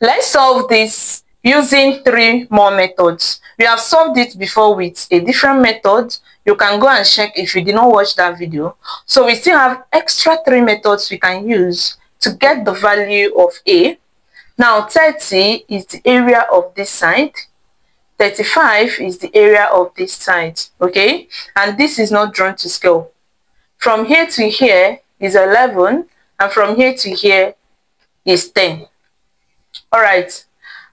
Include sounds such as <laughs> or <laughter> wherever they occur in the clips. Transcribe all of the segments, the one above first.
Let's solve this using three more methods. We have solved it before with a different method. You can go and check if you did not watch that video. So we still have extra three methods we can use to get the value of A. Now 30 is the area of this side. 35 is the area of this side. Okay. And this is not drawn to scale. From here to here is 11 and from here to here is 10. All right.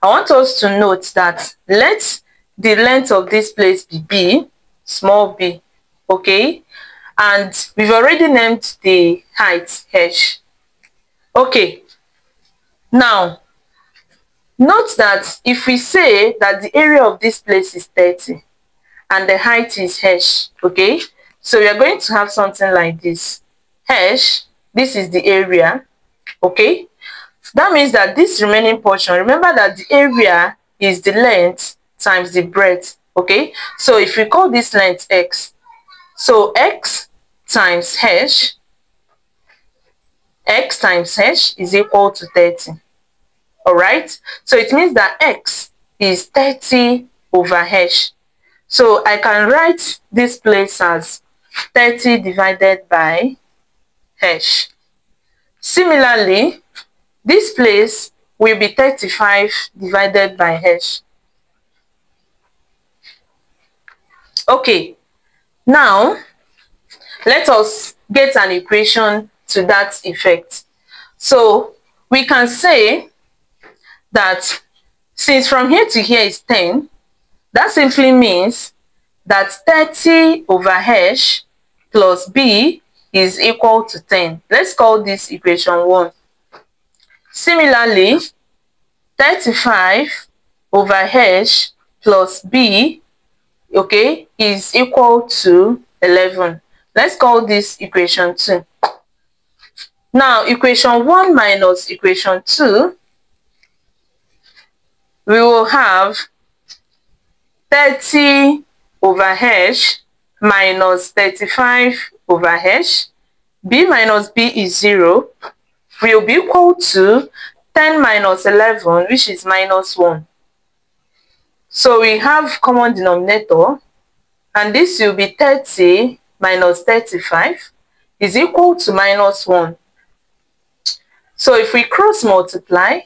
I want us to note that let the length of this place be b, small b, okay? And we've already named the height h. Okay. Now, note that if we say that the area of this place is 30 and the height is h, okay? So we are going to have something like this. h, this is the area, okay? That means that this remaining portion, remember that the area is the length times the breadth, okay? So if we call this length x, so x times h, x times h is equal to 30, all right? So it means that x is 30 over h. So I can write this place as 30 divided by h. Similarly, this place will be 35 divided by h. Okay, now let us get an equation to that effect. So we can say that since from here to here is 10, that simply means that 30 over h plus b is equal to 10. Let's call this equation 1. Similarly, 35 over h plus b, okay, is equal to 11. Let's call this equation 2. Now, equation 1 minus equation 2, we will have 30 over h minus 35 over h. b minus b is 0 will be equal to 10 minus 11, which is minus 1. So we have common denominator, and this will be 30 minus 35 is equal to minus 1. So if we cross multiply,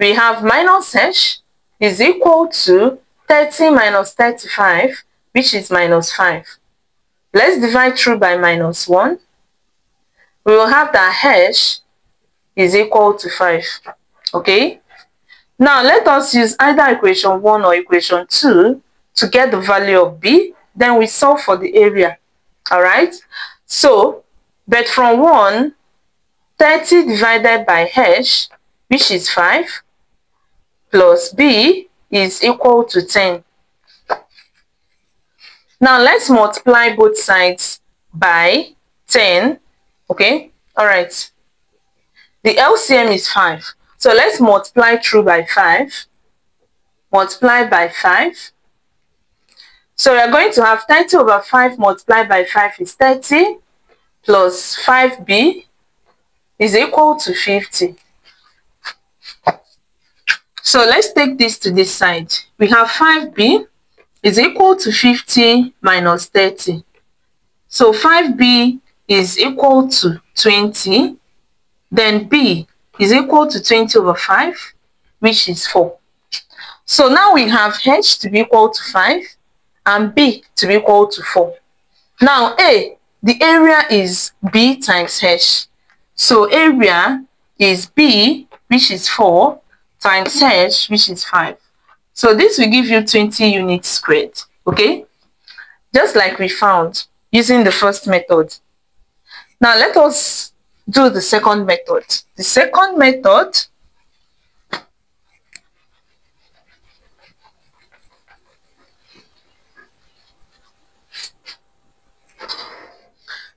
we have minus h is equal to 30 minus 35, which is minus 5. Let's divide through by minus 1. We will have that h is equal to 5. Okay? Now, let us use either equation 1 or equation 2 to get the value of b. Then we solve for the area. Alright? So, but from 1, 30 divided by h, which is 5, plus b is equal to 10. Now, let's multiply both sides by 10. Okay? Alright. The LCM is 5. So let's multiply through by 5. Multiply by 5. So we are going to have 30 over 5 multiplied by 5 is 30 plus 5b is equal to 50. So let's take this to this side. We have 5b is equal to 50 minus 30. So 5b is equal to 20 then b is equal to 20 over 5, which is 4. So now we have h to be equal to 5 and b to be equal to 4. Now a, the area is b times h. So area is b, which is 4, times h, which is 5. So this will give you 20 units squared, okay? Just like we found using the first method. Now let us do the second method. The second method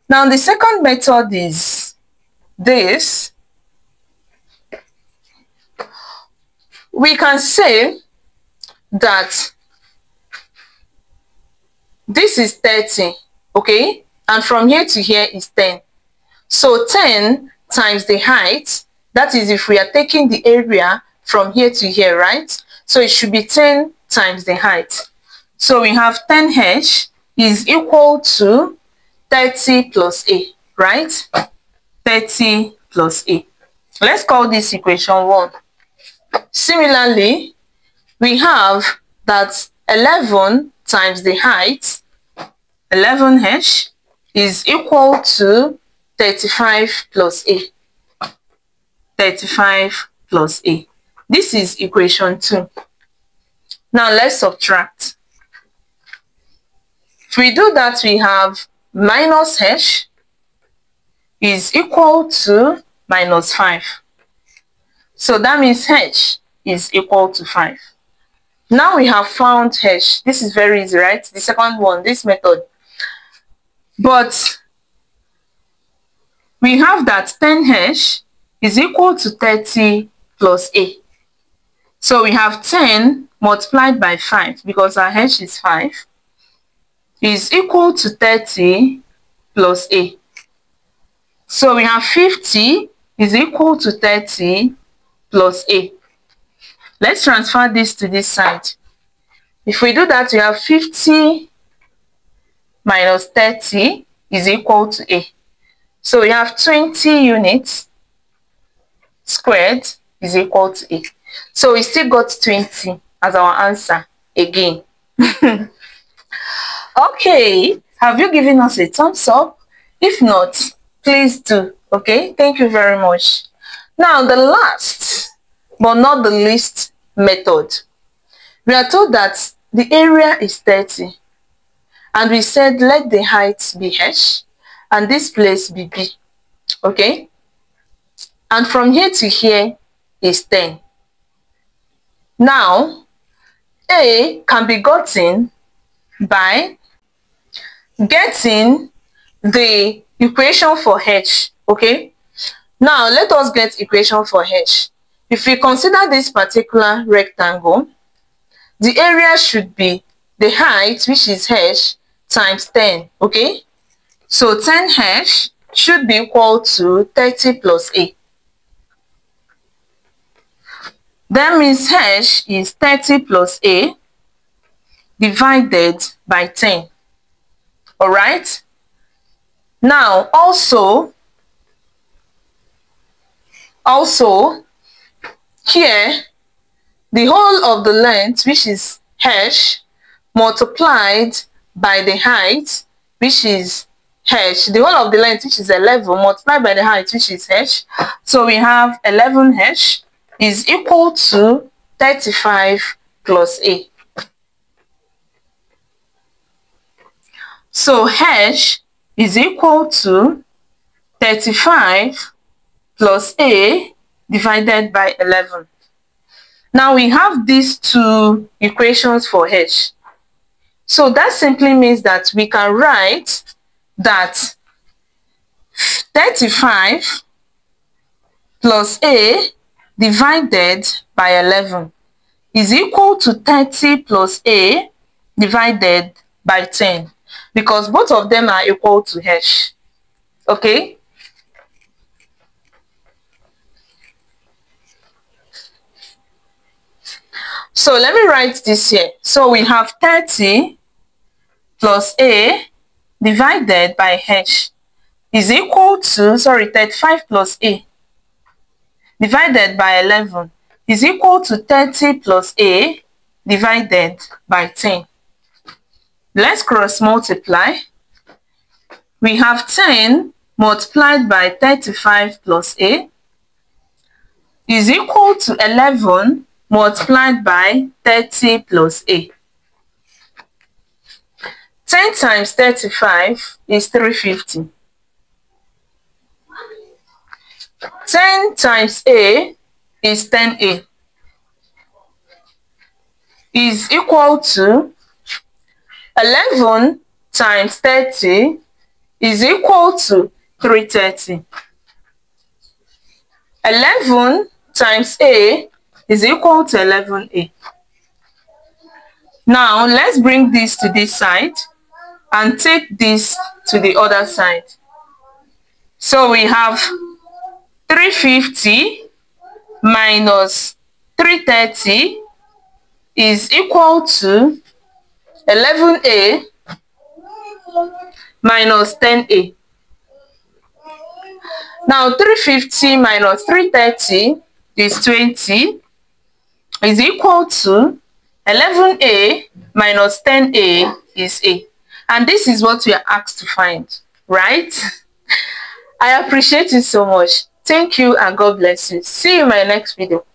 Now the second method is this. We can say that this is 30, okay? And from here to here is 10. So 10 times the height, that is if we are taking the area from here to here, right? So it should be 10 times the height. So we have 10h is equal to 30 plus a, right? 30 plus a. Let's call this equation 1. Similarly, we have that 11 times the height, 11h, is equal to 35 plus a. 35 plus a. This is equation 2. Now let's subtract. If we do that, we have minus h is equal to minus 5. So that means h is equal to 5. Now we have found h. This is very easy, right? The second one, this method. But we have that 10h is equal to 30 plus a. So we have 10 multiplied by 5 because our h is 5 is equal to 30 plus a. So we have 50 is equal to 30 plus a. Let's transfer this to this side. If we do that, we have 50 minus 30 is equal to a. So we have 20 units squared is equal to a. So we still got 20 as our answer again. <laughs> okay, have you given us a thumbs up? If not, please do. Okay, thank you very much. Now, the last but not the least method. We are told that the area is 30 and we said let the height be h and this place be b. Okay? And from here to here is 10. Now, A can be gotten by getting the equation for h. Okay? Now, let us get equation for h. If we consider this particular rectangle, the area should be the height, which is h, times 10, okay? So 10 h should be equal to 30 plus a. That means h is 30 plus a divided by 10. Alright? Now, also, also, here, the whole of the length, which is h, multiplied by the height, which is h, the whole of the length, which is 11, multiplied by the height, which is h. So we have 11h is equal to 35 plus a. So h is equal to 35 plus a divided by 11. Now we have these two equations for h. So that simply means that we can write that 35 plus a divided by 11 is equal to 30 plus a divided by 10 because both of them are equal to h. Okay? So let me write this here. So we have 30 plus A divided by H is equal to, sorry, 35 plus A divided by 11 is equal to 30 plus A divided by 10. Let's cross multiply. We have 10 multiplied by 35 plus A is equal to 11 multiplied by 30 plus A. 10 times 35 is 350. 10 times A is 10A. Is equal to 11 times 30 is equal to 330. 11 times A is equal to 11a. Now, let's bring this to this side and take this to the other side. So we have 350 minus 330 is equal to 11a minus 10a. Now 350 minus 330 is 20 is equal to 11a minus 10a is a. And this is what we are asked to find, right? I appreciate it so much. Thank you and God bless you. See you in my next video.